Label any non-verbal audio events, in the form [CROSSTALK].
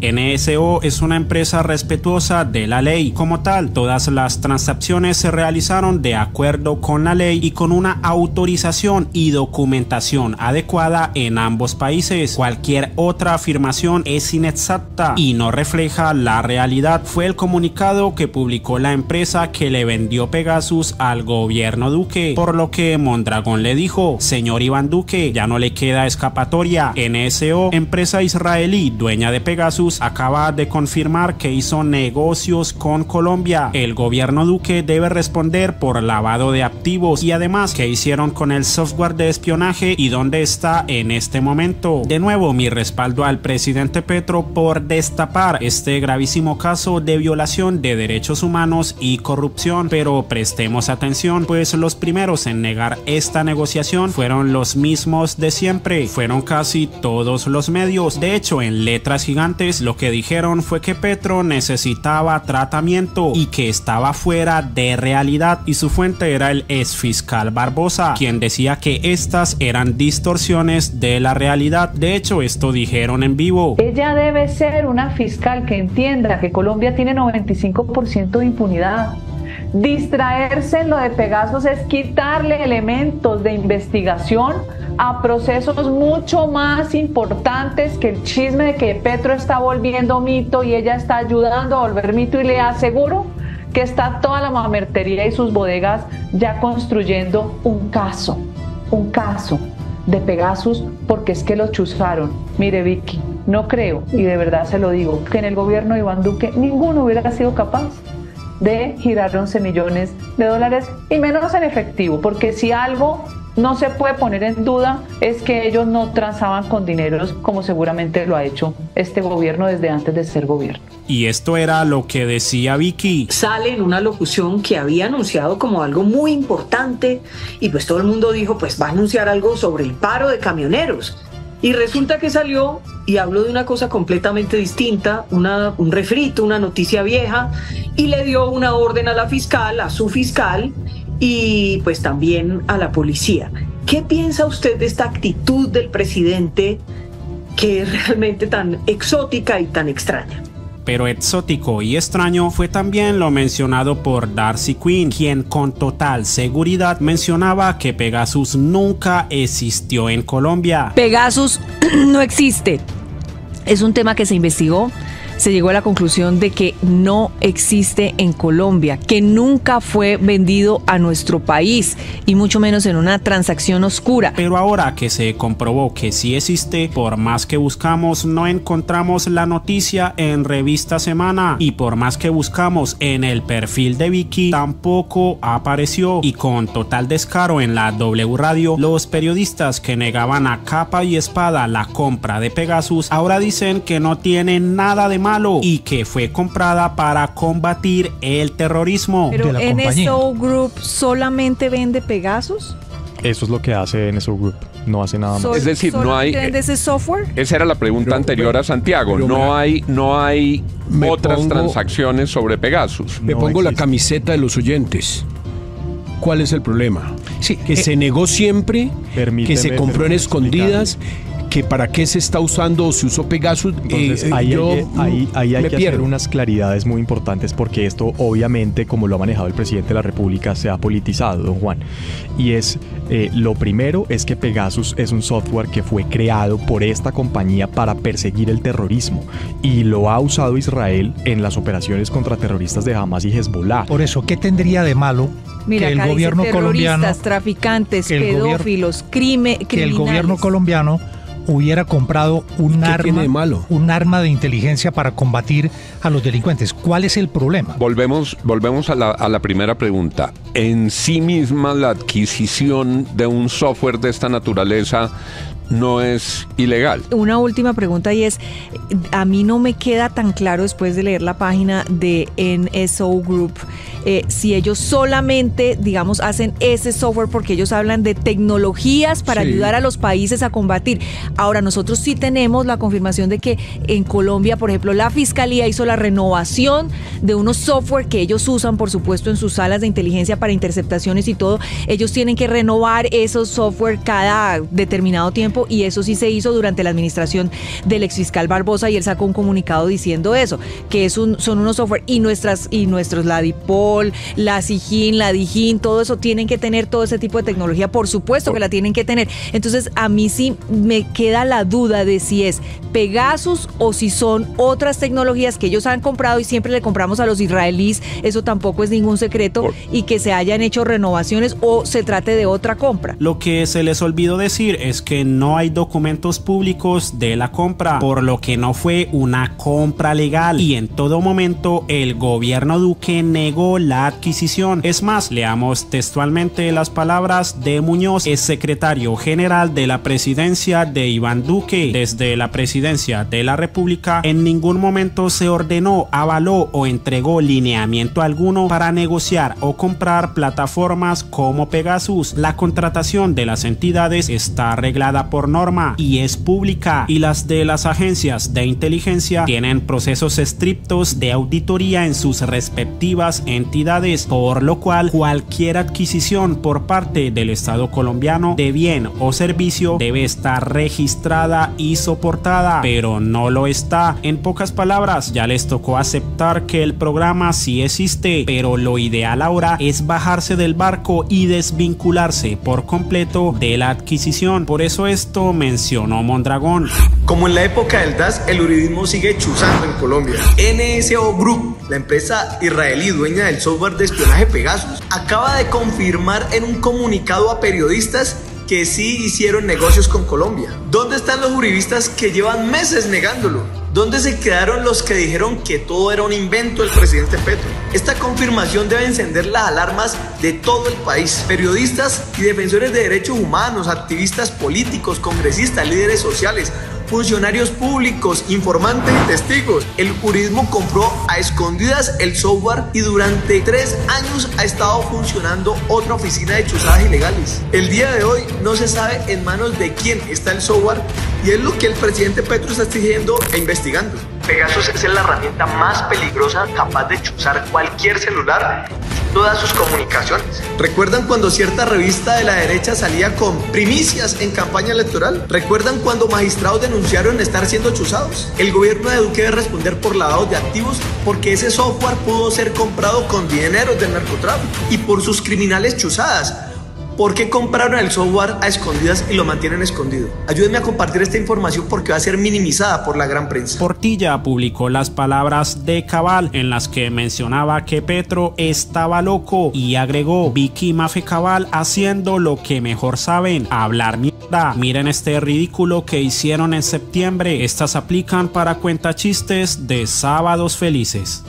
NSO es una empresa respetuosa de la ley. Como tal, todas las transacciones se realizaron de acuerdo con la ley y con una autorización y documentación adecuada en ambos países. Cualquier otra afirmación es inexacta y no refleja la realidad. Fue el comunicado que publicó la empresa que le vendió Pegasus al gobierno Duque, por lo que Mondragón le dijo, señor Iván Duque, ya no le queda escapatoria. NSO, empresa israelí dueña de Pegasus, acaba de confirmar que hizo negocios con Colombia. El gobierno Duque debe responder por lavado de activos y además qué hicieron con el software de espionaje y dónde está en este momento. De nuevo, mi respaldo al presidente Petro por destapar este gravísimo caso de violación de derechos humanos y corrupción. Pero prestemos atención, pues los primeros en negar esta negociación fueron los mismos de siempre. Fueron casi todos los medios. De hecho, en letras gigantes lo que dijeron fue que Petro necesitaba tratamiento y que estaba fuera de realidad y su fuente era el ex fiscal Barbosa, quien decía que estas eran distorsiones de la realidad. De hecho, esto dijeron en vivo. Ella debe ser una fiscal que entienda que Colombia tiene 95% de impunidad Distraerse en lo de Pegasus es quitarle elementos de investigación a procesos mucho más importantes que el chisme de que Petro está volviendo mito y ella está ayudando a volver mito y le aseguro que está toda la mamertería y sus bodegas ya construyendo un caso, un caso de Pegasus porque es que lo chuzaron. Mire Vicky, no creo, y de verdad se lo digo, que en el gobierno de Iván Duque ninguno hubiera sido capaz de girar 11 millones de dólares y menos en efectivo, porque si algo no se puede poner en duda es que ellos no transaban con dineros como seguramente lo ha hecho este gobierno desde antes de ser gobierno. Y esto era lo que decía Vicky. Sale en una locución que había anunciado como algo muy importante y pues todo el mundo dijo pues va a anunciar algo sobre el paro de camioneros. Y resulta que salió y habló de una cosa completamente distinta, una, un refrito, una noticia vieja, y le dio una orden a la fiscal, a su fiscal, y pues también a la policía. ¿Qué piensa usted de esta actitud del presidente que es realmente tan exótica y tan extraña? pero exótico y extraño fue también lo mencionado por Darcy Quinn, quien con total seguridad mencionaba que Pegasus nunca existió en Colombia. Pegasus [CLEARS THROAT] no existe. Es un tema que se investigó, se llegó a la conclusión de que no existe en Colombia, que nunca fue vendido a nuestro país y mucho menos en una transacción oscura. Pero ahora que se comprobó que sí existe, por más que buscamos no encontramos la noticia en Revista Semana y por más que buscamos en el perfil de Vicky tampoco apareció y con total descaro en la W Radio los periodistas que negaban a capa y espada la compra de Pegasus ahora dicen que no tienen nada de malo y que fue comprada para combatir el terrorismo. Pero NSO Group solamente vende Pegasus. Eso es lo que hace NSO Group, no hace nada más. es decir, no hay vende ese software. Esa era la pregunta anterior a Santiago. No hay, no hay otras transacciones sobre Pegasus. Me pongo la camiseta de los oyentes. ¿Cuál es el problema? Sí, que se negó siempre, que se compró en escondidas que para qué se está usando o se usó Pegasus. Entonces, eh, ahí, hay, ahí, hay que hacer unas claridades muy importantes porque esto obviamente, como lo ha manejado el presidente de la República, se ha politizado, don Juan. Y es, eh, lo primero es que Pegasus es un software que fue creado por esta compañía para perseguir el terrorismo y lo ha usado Israel en las operaciones contra terroristas de Hamas y Hezbollah. Por eso, ¿qué tendría de malo Mira, que el acá gobierno dice colombiano, terroristas, traficantes, que el pedófilos, crime, que el gobierno criminales. colombiano hubiera comprado un ¿Qué arma, tiene de malo? un arma de inteligencia para combatir a los delincuentes. ¿Cuál es el problema? Volvemos, volvemos a, la, a la primera pregunta. En sí misma la adquisición de un software de esta naturaleza no es ilegal. Una última pregunta y es, a mí no me queda tan claro después de leer la página de NSO Group eh, si ellos solamente, digamos, hacen ese software porque ellos hablan de tecnologías para Sí. ayudar a los países a combatir. Ahora, nosotros sí tenemos la confirmación de que en Colombia, por ejemplo, la Fiscalía hizo la renovación de unos software que ellos usan, por supuesto, en sus salas de inteligencia para interceptaciones y todo. Ellos tienen que renovar esos software cada determinado tiempo tiempo y eso sí se hizo durante la administración del exfiscal Barbosa y él sacó un comunicado diciendo eso, que es un, son unos software y nuestras y nuestros la Dipol, la Sijín, la Dijín, todo eso tienen que tener todo ese tipo de tecnología, por supuesto que la tienen que tener. Entonces, a mí sí me queda la duda de si es Pegasus o si son otras tecnologías que ellos han comprado y siempre le compramos a los israelíes, eso tampoco es ningún secreto y que se hayan hecho renovaciones o se trate de otra compra. Lo que se les olvidó decir es que no hay documentos públicos de la compra, por lo que no fue una compra legal y en todo momento el gobierno Duque negó la adquisición. Es más, leamos textualmente las palabras de Muñoz, es secretario general de la presidencia de Iván Duque. Desde la presidencia de la República en ningún momento se ordenó, avaló o entregó lineamiento alguno para negociar o comprar plataformas como Pegasus. La contratación de las entidades está arreglada por norma y es pública y las de las agencias de inteligencia tienen procesos estrictos de auditoría en sus respectivas entidades, por lo cual cualquier adquisición por parte del Estado colombiano de bien o servicio debe estar registrada y soportada, pero no lo está. En pocas palabras, ya les tocó aceptar que el programa sí existe, pero lo ideal ahora es bajarse del barco y desvincularse por completo de la adquisición. Por eso esto mencionó Mondragón. Como en la época del DAS, el juridismo sigue chuzando en Colombia. NSO Group, la empresa israelí dueña del software de espionaje Pegasus, acaba de confirmar en un comunicado a periodistas que sí hicieron negocios con Colombia. ¿Dónde están los juristas que llevan meses negándolo? ¿Dónde se quedaron los que dijeron que todo era un invento del presidente Petro? Esta confirmación debe encender las alarmas de todo el país. Periodistas y defensores de derechos humanos, activistas políticos, congresistas, líderes sociales, funcionarios públicos, informantes y testigos. El jurismo compró a escondidas el software y durante tres años ha estado funcionando otra oficina de chuzadas ilegales. El día de hoy no se sabe en manos de quién está el software y es lo que el presidente Petro está exigiendo e investigando. Pegasus es la herramienta más peligrosa capaz de chuzar cualquier celular todas sus comunicaciones. ¿Recuerdan cuando cierta revista de la derecha salía con primicias en campaña electoral? ¿Recuerdan cuando magistrados denunciaron estar siendo chuzados? El gobierno de Duque debe responder por lavados de activos porque ese software pudo ser comprado con dinero del narcotráfico y por sus criminales chuzadas ¿Por qué compraron el software a escondidas y lo mantienen escondido? Ayúdenme a compartir esta información porque va a ser minimizada por la gran prensa. Portilla publicó las palabras de Cabal en las que mencionaba que Petro estaba loco y agregó Vicky Mafe Cabal haciendo lo que mejor saben, hablar mierda. Miren este ridículo que hicieron en septiembre. Estas aplican para cuentachistes de sábados felices.